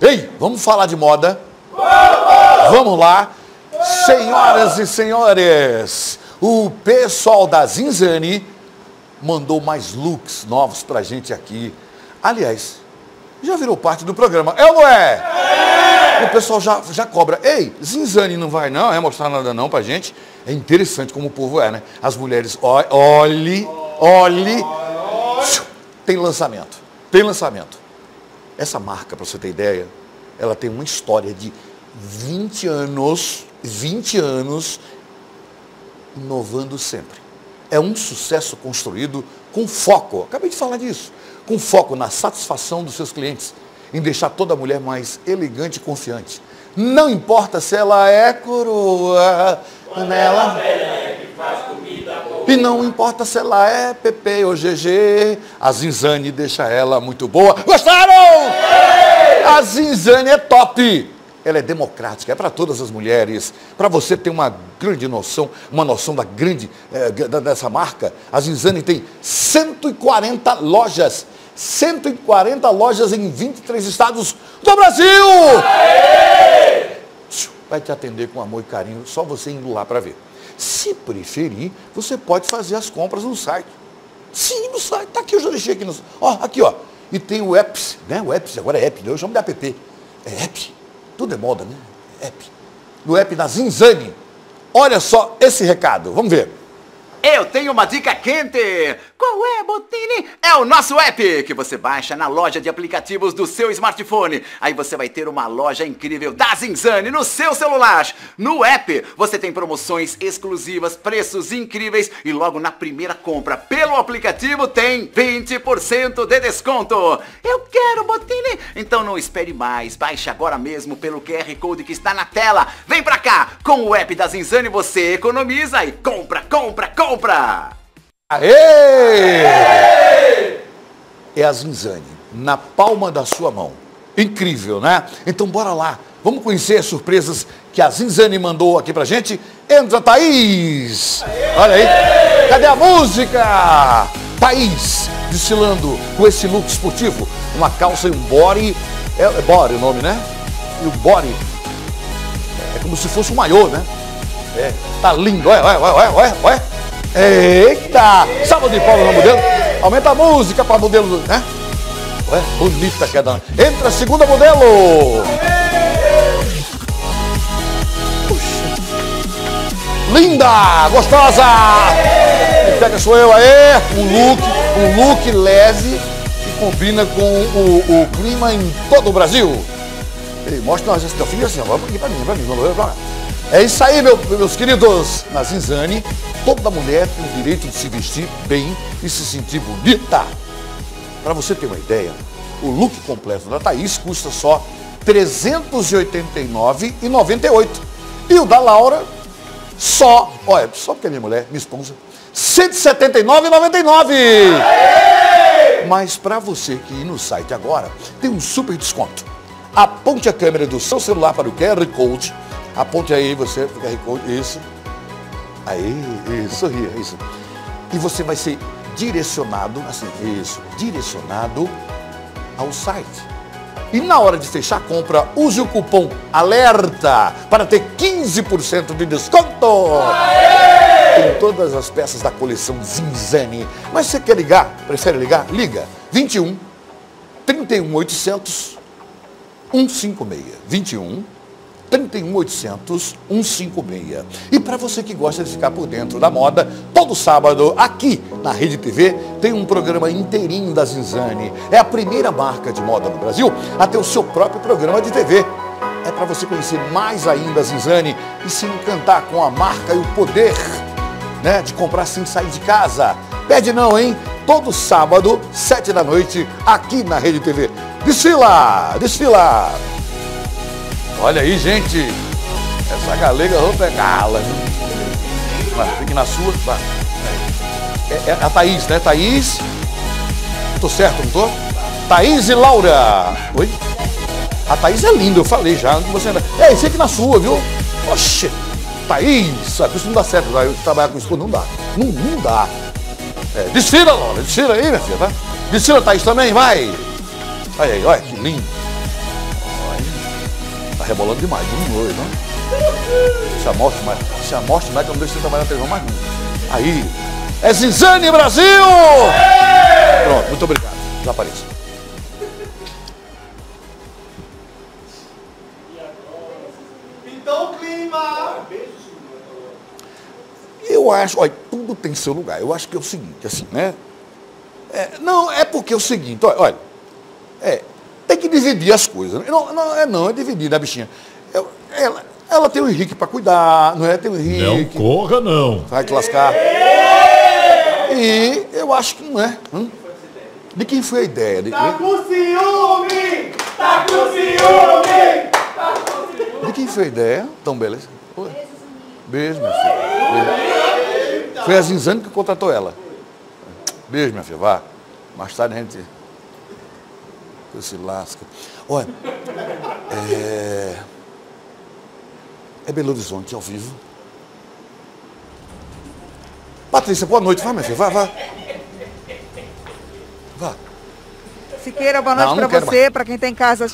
Ei, vamos falar de moda? Vamos lá. Senhoras e senhores, o pessoal da Zinzani mandou mais looks novos pra gente aqui. Aliás, já virou parte do programa. É ou não é? é? O pessoal já, já cobra. Ei, Zinzani não vai não, é mostrar nada não pra gente. É interessante como o povo é, né? As mulheres, olhe, olhe. Tem lançamento. Tem lançamento. Essa marca, para você ter ideia, ela tem uma história de 20 anos, 20 anos, inovando sempre. É um sucesso construído com foco, acabei de falar disso, com foco na satisfação dos seus clientes, em deixar toda mulher mais elegante e confiante. Não importa se ela é coroa, nela. E não importa se ela é PP ou GG, a Zinzane deixa ela muito boa. Gostaram? A Zinzane é top. Ela é democrática, é para todas as mulheres. Para você ter uma grande noção, uma noção da grande, é, dessa marca, a Zinzane tem 140 lojas. 140 lojas em 23 estados do Brasil. Vai te atender com amor e carinho, só você indo lá para ver. Se preferir, você pode fazer as compras no site. Sim, no site. Está aqui, eu já deixei aqui no Ó, aqui, ó. E tem o apps, né? O apps, agora é app, né? eu chamo de app. É app. Tudo é moda, né? App. No app da Zinzane. Olha só esse recado. Vamos ver. Eu tenho uma dica quente! Qual é, Botini? É o nosso app que você baixa na loja de aplicativos do seu smartphone. Aí você vai ter uma loja incrível da Zinzane no seu celular. No app você tem promoções exclusivas, preços incríveis e logo na primeira compra pelo aplicativo tem 20% de desconto. Eu quero, Botini! Então não espere mais. Baixe agora mesmo pelo QR Code que está na tela. Vem pra cá! Com o app da Zinzane você economiza e compra, compra, compra! Compra! Aê! É a Zinzane, na palma da sua mão. Incrível, né? Então bora lá. Vamos conhecer as surpresas que a Zinzane mandou aqui pra gente. Entra, Thaís! Olha aí. Cadê a música? Thaís, desfilando com esse look esportivo. Uma calça e um body. É, é body o nome, né? E o body é como se fosse um maiô, né? É, tá lindo. Olha, olha, olha, olha, olha. Eita! Salva de palmas modelo. Aumenta a música para modelo, né? Ué, bonita que é da... Entra a segunda modelo. Puxa. Linda! Gostosa! E pega sou eu aí. Um look, um look leve que combina com o, o clima em todo o Brasil. Ei, mostra nós esse teu filho assim, vamos aqui para mim, para mim. É isso aí, meu, meus queridos. Na Zinzane, toda mulher tem o direito de se vestir bem e se sentir bonita. Para você ter uma ideia, o look completo da Thaís custa só R$ 389,98. E o da Laura, só, olha, só porque é minha mulher, minha esposa, R$ 179,99. Mas para você que ir no site agora, tem um super desconto. Aponte a câmera do seu celular para o QR Code Aponte aí você, QR Code, isso. Aí, isso, sorria, isso. E você vai ser direcionado, assim, isso, direcionado ao site. E na hora de fechar a compra, use o cupom ALERTA para ter 15% de desconto. Aê! Em todas as peças da coleção Zinzani. Mas você quer ligar? Prefere ligar? Liga. 21 31 800 156. 21 31800 156. E para você que gosta de ficar por dentro da moda, todo sábado aqui na Rede TV tem um programa inteirinho da Zinzane. É a primeira marca de moda no Brasil a ter o seu próprio programa de TV. É para você conhecer mais ainda a Zinzane e se encantar com a marca e o poder né, de comprar sem sair de casa. Pede não, hein? Todo sábado, sete da noite, aqui na Rede TV. Desfila! Desfila! Olha aí, gente. Essa galega vou pegá-la. Vai, fique na sua. Vai. É, é a Thaís, né? Thaís. Tô certo, não tô? Thaís e Laura. Oi? A Thaís é linda, eu falei já. Você ainda... Ei, fique na sua, viu? Oxe. Thaís. Isso não dá certo. Vai trabalhar com isso não dá. Não, não dá. É, desfila, Laura. Desfila aí, minha filha, tá? Desfila, Thaís, também, vai. Olha aí, olha que lindo. Rebolando demais, diminui, não? Se a morte mais, se a morte mais, que eu não deixo você trabalhar na televisão mais nunca. Aí, é Zinzane Brasil! Pronto, muito obrigado. Desapareça. Então o clima! Eu acho, olha, tudo tem seu lugar. Eu acho que é o seguinte, assim, né? É, não, é porque é o seguinte, olha, olha é, tem que dividir as coisas. Não, não é não, é dividir, né, bichinha? Eu, ela, ela tem o Henrique para cuidar, não é? Tem o Henrique. Não corra, não. Vai te lascar. E eu acho que não é. Hum? De quem foi a ideia? De, Tá com ciúme! Tá com ciúme! Tá com ciúme! de quem foi a ideia? Então, beleza. Oi. Beijo, minha filha. Beijo. Foi a Zinzane que contratou ela. Beijo, minha filha. Vá. Mais tarde a gente se lasca. Olha, é... é Belo Horizonte ao vivo. Patrícia, boa noite. Vai, minha filha. Vá, vá. Vá. Siqueira, boa noite para você, para quem está em casa